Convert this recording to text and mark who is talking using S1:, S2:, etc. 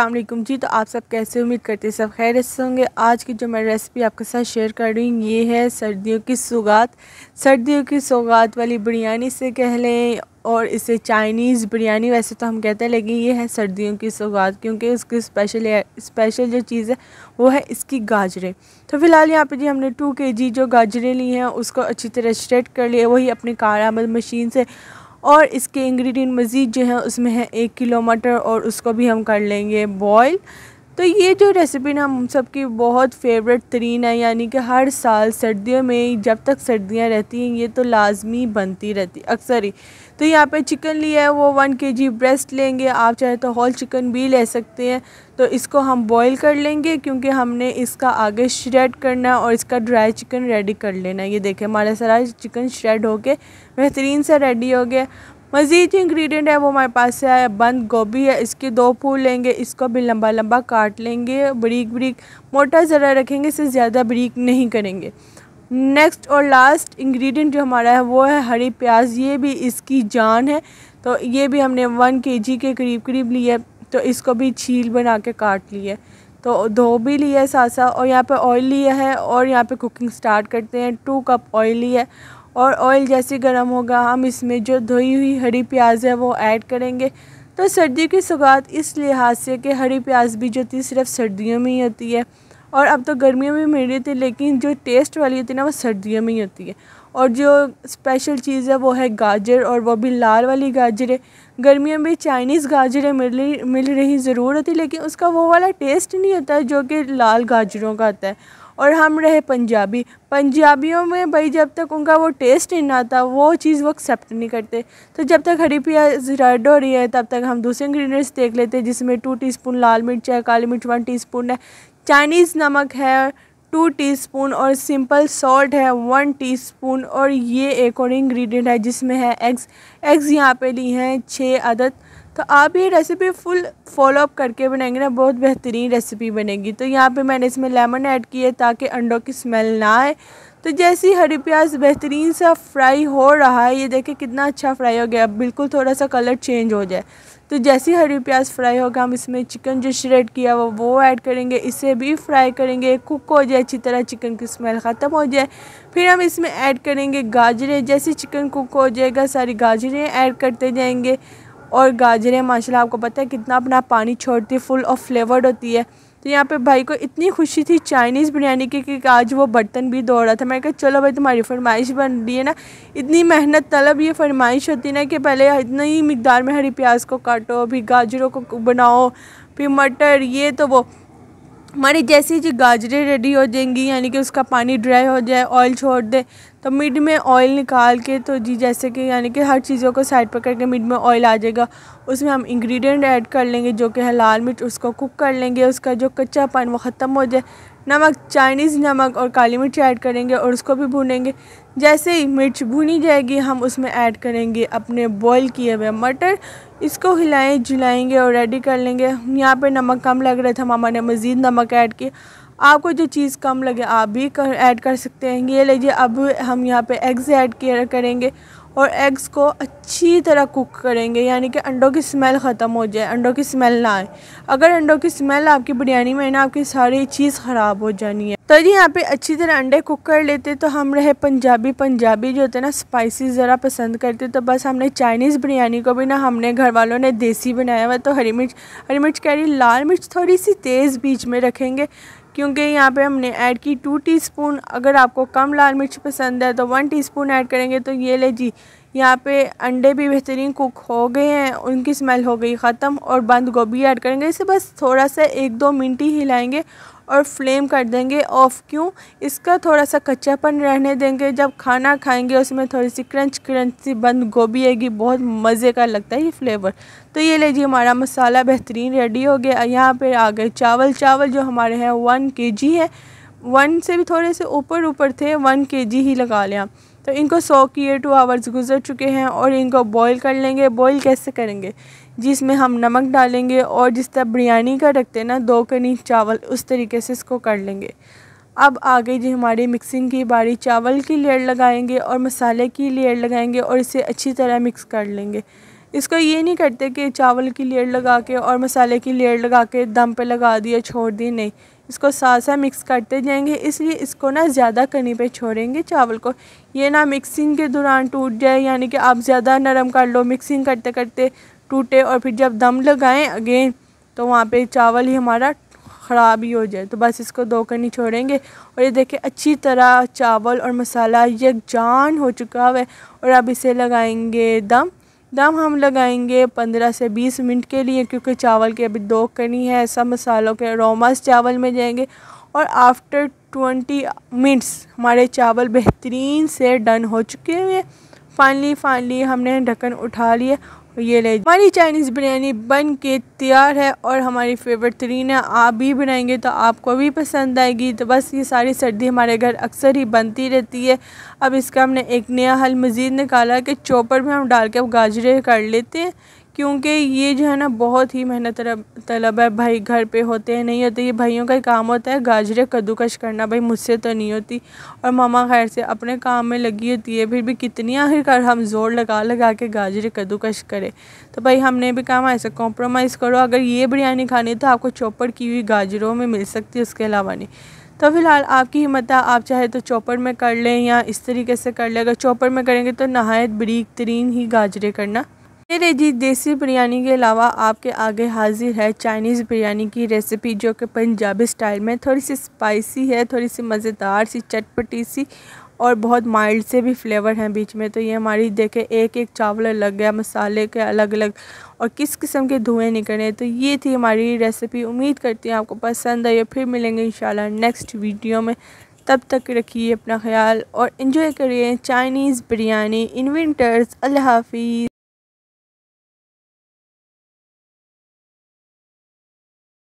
S1: वालेकुम। जी तो आप सब कैसे उम्मीद करते सब खैर से होंगे। आज की जो मैं रेसिपी आपके साथ शेयर कर रही हूँ, ये है सर्दियों की सौगात। सर्दियों की सौगात वाली बिरयानी से कह लें और इसे चाइनीज़ बिरयानी, वैसे तो हम कहते हैं, लेकिन ये है सर्दियों की सौगात, क्योंकि उसकी स्पेशल स्पेशल जो चीज़ है, वो है इसकी गाजरें। तो फ़िलहाल यहाँ पे जी हमने टू के जी जो गाजरें ली हैं, उसको अच्छी तरह स्ट्रेट कर लिया। वही अपनी कारामद मशीन से और इसके इंग्रेडिएंट मज़ीद जो है, उसमें है एक किलो मटर और उसको भी हम कर लेंगे बॉयल तो ये जो रेसिपी ना, हम सबकी बहुत फेवरेट तरीन है, यानी कि हर साल सर्दियों में जब तक सर्दियाँ रहती हैं, ये तो लाजमी बनती रहती, अक्सर ही. तो यहाँ पे चिकन लिया है, वो वन के जी ब्रेस्ट लेंगे। आप चाहे तो होल चिकन भी ले सकते हैं। तो इसको हम बॉईल कर लेंगे, क्योंकि हमने इसका आगे श्रेड करना है और इसका ड्राई चिकन रेडी कर लेना है। ये देखें, हमारा सारा चिकन श्रेड होके बेहतरीन से रेडी हो गया। मज़ीद जो इंग्रेडिएंट है, वो हमारे पास है बंद गोभी है। इसके दो फूल लेंगे, इसको भी लंबा लंबा काट लेंगे। बरीक बरीक मोटा ज़रा रखेंगे, इससे ज़्यादा बरीक नहीं करेंगे। नेक्स्ट और लास्ट इंग्रेडिएंट जो हमारा है, वो है हरी प्याज। ये भी इसकी जान है। तो ये भी हमने वन के जी के करीब करीब लिया तो इसको भी छील बना के काट लिया तो धो भी लिया है साथ और यहाँ पे ऑयल लिया है और यहाँ पे कुकिंग स्टार्ट करते हैं। टू कप ऑयल लिया है। और ऑयल जैसे गर्म होगा, हम इसमें जो धोई हुई हरी प्याज है, वो ऐड करेंगे। तो सर्दी की सौगात इस लिहाज से कि हरी प्याज भी जो थी, सिर्फ़ सर्दियों में ही होती है। और अब तो गर्मियों में मिल रही थी, लेकिन जो टेस्ट वाली होती है ना, वो सर्दियों में ही होती है। और जो स्पेशल चीज़ है, वो है गाजर, और वो भी लाल वाली गाजरें गर्मियों में चाइनीज़ गाजरें मिल रही मिल रही ज़रूर होती, लेकिन उसका वो वाला टेस्ट नहीं होता जो कि लाल गाजरों का आता है। और हम रहे पंजाबी। पंजाबियों में भाई, जब तक उनका वो टेस्ट नहीं आता वो चीज़ वो एक्सेप्ट नहीं करते। तो जब तक हरी प्याज रेड हो रही है, तब तक हम दूसरे इंग्रीडियंट्स देख लेते हैं, जिसमें टू टीस्पून लाल मिर्च है, काली मिर्च वन टीस्पून है। चाइनीज़ नमक है, टू टीस्पून और सिंपल सॉल्ट है, वन टीस्पून और ये एक और इंग्रेडिएंट है जिसमें है एग्स। एग्स यहाँ पे ली हैं छः अदद। तो आप ये रेसिपी फुल फॉलो अप करके बनाएँगे ना, बहुत बेहतरीन रेसिपी बनेगी। तो यहाँ पे मैंने इसमें लेमन ऐड किया ताकि अंडों की स्मेल ना आए। तो जैसे ही हरी प्याज बेहतरीन सा फ्राई हो रहा है, ये देखें कितना अच्छा फ्राई हो गया। बिल्कुल थोड़ा सा कलर चेंज हो जाए। तो जैसे हरी प्याज फ्राई होगा, हम इसमें चिकन जो श्रेड किया हुआ, वो ऐड करेंगे। इसे भी फ्राई करेंगे। कुक हो जाए, अच्छी तरह चिकन की स्मेल ख़त्म हो जाए। फिर हम इसमें ऐड करेंगे गाजरें। जैसे चिकन कुक हो जाएगा, सारी गाजरें ऐड करते जाएँगे। और गाजरें, माशाल्लाह, आपको पता है कितना अपना पानी छोड़ती फुल और फ्लेवर्ड होती है। तो यहाँ पे भाई को इतनी खुशी थी चाइनीज़ बिरयानी की कि आज वो बर्तन भी दौड़ रहा था। मैं कहा, चलो भाई, तुम्हारी फरमाइश बन रही है ना। इतनी मेहनत, तलब ये फरमाइश होती ना कि पहले इतनी मकदार में हरी प्याज को काटो, फिर गाजरों को बनाओ, फिर मटर, ये तो वो। हमारी जैसी जी गाजरें रेडी हो जाएँगी, यानी कि उसका पानी ड्राई हो जाए ऑयल छोड़ दे तो मिड में ऑयल निकाल के तो जी जैसे कि यानी कि हर चीज़ों को साइड पर करके मिड में ऑयल आ जाएगा। उसमें हम इंग्रेडिएंट ऐड कर लेंगे जो कि है लाल मिर्च, उसको कुक कर लेंगे, उसका जो कच्चा पान वो ख़त्म हो जाए। नमक चाइनीज़ नमक और काली मिर्च ऐड करेंगे और उसको भी भूनेंगे। जैसे ही मिर्च भुनी जाएगी, हम उसमें ऐड करेंगे अपने बॉईल किए हुए मटर। इसको हिलाएँ, जुलाएँगे और रेडी कर लेंगे। यहाँ पे नमक कम लग रहा था, मामा ने मज़ीद नमक ऐड किया। आपको जो चीज़ कम लगे, आप भी कर ऐड कर सकते हैं। ये लीजिए, अब हम यहाँ पे एग्स ऐड करेंगे और एग्स को अच्छी तरह कुक करेंगे, यानी कि अंडों की स्मेल ख़त्म हो जाए, अंडों की स्मेल ना आए। अगर अंडों की स्मेल आपकी बिरयानी में ना, आपकी सारी चीज़ ख़राब हो जानी है। तो जी, यहाँ पे अच्छी तरह अंडे कुक कर लेते तो हम रहे पंजाबी। पंजाबी जो होते ना स्पाइसी ज़रा पसंद करते तो बस हमने चाइनीज़ बिरयानी को भी ना, हमने घर वालों ने देसी बनाया हुआ तो हरी मिर्च हरी मिर्च कह रही लाल मिर्च थोड़ी सी तेज़ बीच में रखेंगे। क्योंकि यहाँ पे हमने ऐड की टू टीस्पून अगर आपको कम लाल मिर्च पसंद है तो वन टीस्पून ऐड करेंगे तो ये ले जी। यहाँ पे अंडे भी बेहतरीन कुक हो गए हैं, उनकी स्मेल हो गई ख़त्म और बंद गोभी ऐड करेंगे। इसे बस थोड़ा सा एक दो मिनट ही हिलाएँगे और फ्लेम कर देंगे ऑफ़ क्यों? इसका थोड़ा सा कच्चापन रहने देंगे। जब खाना खाएँगे, उसमें थोड़ी सी क्रंच क्रंच सी बंद गोभी आएगी, बहुत मज़े का लगता है ये फ्लेवर। तो ये लीजिए, हमारा मसाला बेहतरीन रेडी हो गया। यहाँ पर आ गए चावल। चावल जो हमारे हैं, वन के जी है। वन से भी थोड़े से ऊपर ऊपर थे, वन के जी ही लगा लिया। तो इनको सौ किए टू आवर्स गुजर चुके हैं और इनको बॉईल कर लेंगे। बॉईल कैसे करेंगे? जिसमें हम नमक डालेंगे और जिस तरह बिरयानी का रखते हैं ना, दो कनी चावल, उस तरीके से इसको कर लेंगे। अब आगे जी हमारी मिक्सिंग की बारी, चावल की लेयर लगाएँगे और मसाले की लेयर लगाएँगे और इसे अच्छी तरह मिक्स कर लेंगे। इसको ये नहीं करते कि चावल की लेयर लगा के और मसाले की लेयर लगा के दम पे लगा दिए, छोड़ दिए, नहीं। इसको साथ साथ मिक्स करते जाएँगे, इसलिए इसको ना ज़्यादा कनी पे छोड़ेंगे चावल को। ये ना मिक्सिंग के दौरान टूट जाए, यानी कि आप ज़्यादा नरम कर लो, मिक्सिंग करते करते टूटे और फिर जब दम लगाएँ अगेन तो वहाँ पे चावल ही हमारा ख़राब ही हो जाए। तो बस इसको दो कनी छोड़ेंगे। और ये देखें अच्छी तरह चावल और मसाला यकजान हो चुका है और अब इसे लगाएँगे दम। दम हम लगाएँगे पंद्रह से बीस मिनट के लिए, क्योंकि चावल की अभी दो करनी है, सब मसालों के रोमस चावल में जाएँगे। और आफ्टर ट्वेंटी मिनट्स हमारे चावल बेहतरीन से डन हो चुके हुए फाइनली फाइनली हमने ढक्कन उठा लिया। ये ले। हमारी चाइनीज़ बिरयानी बन के तैयार है और हमारी फेवरेट तरीन है। आप भी बनाएँगे तो आपको भी पसंद आएगी। तो बस ये सारी सर्दी हमारे घर अक्सर ही बनती रहती है। अब इसका हमने एक नया हल मज़ीद निकाला कि चोपर में हम डाल के अब गाजरे कर लेते हैं। क्योंकि ये जो है ना बहुत ही मेहनत तलब है, भाई घर पे होते हैं, नहीं होते, ये भाइयों का ही काम होता है, गाजरे कद्दूकश करना, भाई मुझसे तो नहीं होती, और मामा खैर से अपने काम में लगी होती है, फिर भी कितनी आखिरकार हम ज़ोर लगा लगा के गाजरे कद्दूकश करें। तो भाई हमने भी काम ऐसे कॉम्प्रोमाइज़ करो, अगर ये बिरयानी खानी तो आपको चौपड़ की हुई गाजरों में मिल सकती है, उसके अलावा नहीं। तो फ़िलहाल आपकी हिम्मत है, आप चाहे तो चॉपर में कर लें या इस तरीके से कर लें, अगर चॉपर में करेंगे तो नहायत बरीक तरीन ही गाजरे करना। मेरे जी, देसी बिरयानी के अलावा आपके आगे हाजिर है चाइनीज़ बिरयानी की रेसिपी जो कि पंजाबी स्टाइल में थोड़ी सी स्पाइसी है, थोड़ी सी मज़ेदार सी, चटपटी सी और बहुत माइल्ड से भी फ्लेवर हैं बीच में। तो ये हमारी देखे एक एक चावल अलग गया मसाले के अलग अलग और किस किस्म के धुएँ निकले तो ये थी हमारी रेसिपी उम्मीद करती हूँ आपको पसंद आई फिर मिलेंगे इन नेक्स्ट वीडियो में। तब तक रखिए अपना ख्याल और इन्जॉय करिए चाइनीज़ बिरयानी इन विंटर्स अल्लाह हाफिज़।